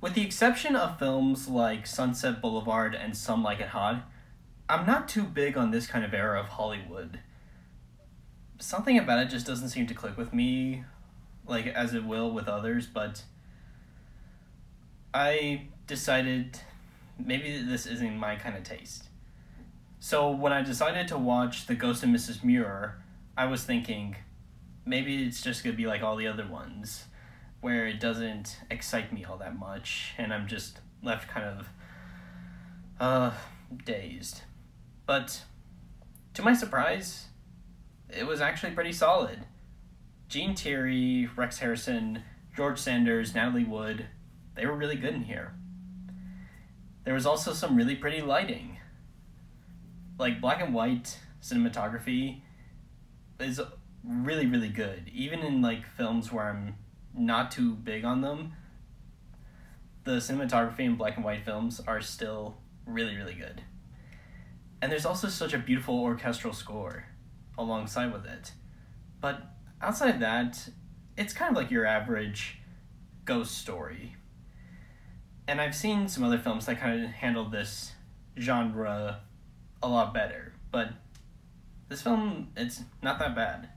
with the exception of films like Sunset Boulevard and Some Like It Hot, I'm not too big on this kind of era of Hollywood. Something about it just doesn't seem to click with me, like as it will with others, but I decided maybe this isn't my kind of taste. So when I decided to watch The Ghost of Mrs. Muir, I was thinking maybe it's just gonna be like all the other ones, where it doesn't excite me all that much, and I'm just left kind of uh dazed. But to my surprise, it was actually pretty solid. Gene Tierney, Rex Harrison, George Sanders, Natalie Wood, they were really good in here. There was also some really pretty lighting. Like black and white cinematography is really really good. Even in like films where I'm not too big on them, the cinematography in black and white films are still really really good. And there's also such a beautiful orchestral score alongside with it. But outside that, it's kind of like your average ghost story and I've seen some other films that kind of handle this genre a lot better, but this film it's not that bad.